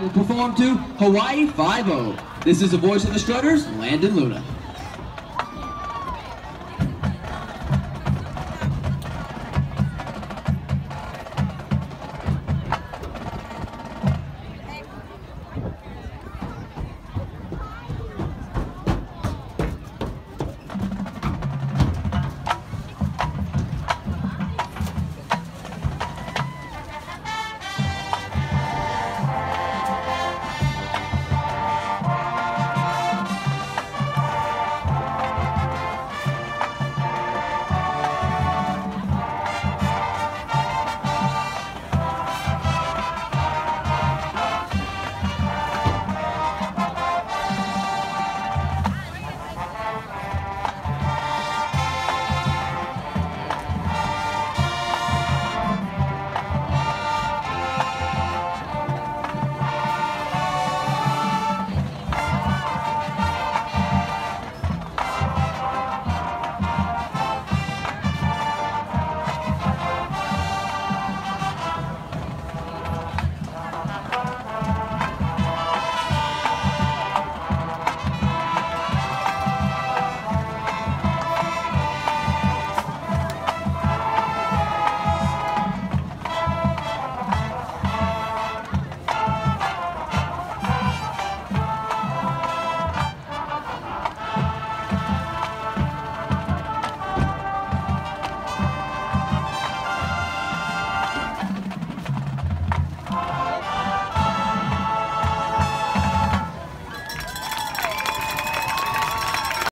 Will perform to Hawaii Five-O. This is the voice of the Strutters, Landon Luna.